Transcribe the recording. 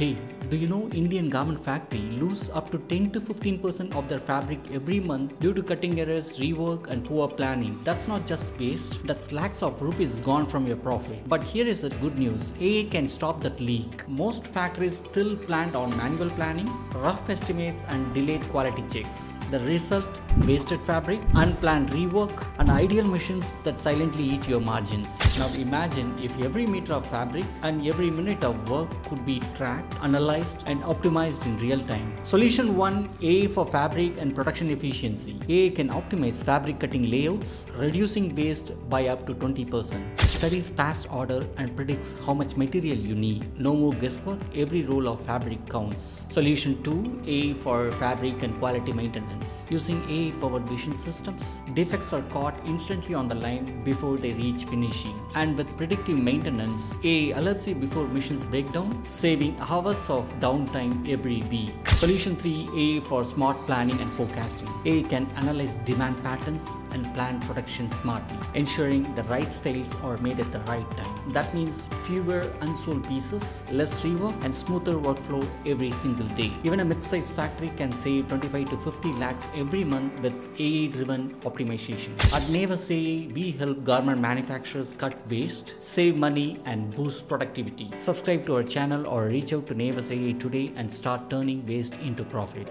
Hey, do you know Indian garment factory lose up to 10 to 15% of their fabric every month due to cutting errors, rework and poor planning. That's not just waste, that's lakhs of rupees gone from your profit. But here is the good news, AI can stop that leak. Most factories still planned on manual planning, rough estimates and delayed quality checks. The result, wasted fabric, unplanned rework and ideal machines that silently eat your margins. Now imagine if every meter of fabric and every minute of work could be tracked analyzed and optimized in real time. Solution 1 AI for fabric and production efficiency. AI can optimize fabric cutting layouts, reducing waste by up to 20%. Studies past order and predicts how much material you need. No more guesswork, every roll of fabric counts. Solution 2 AI for fabric and quality maintenance. Using AI powered vision systems, defects are caught instantly on the line before they reach finishing. And with predictive maintenance, AI alerts you before machines break down, saving hours of downtime every week. Solution 3A for smart planning and forecasting. AI can analyze demand patterns and plan production smartly, ensuring the right styles are made at the right time. That means fewer unsold pieces, less rework, and smoother workflow every single day. Even a mid-sized factory can save 25 to 50 lakhs every month with AI-driven optimization. At Nevas AI, we help garment manufacturers cut waste, save money, and boost productivity. Subscribe to our channel or reach out to Nevas Today and start turning waste into profit.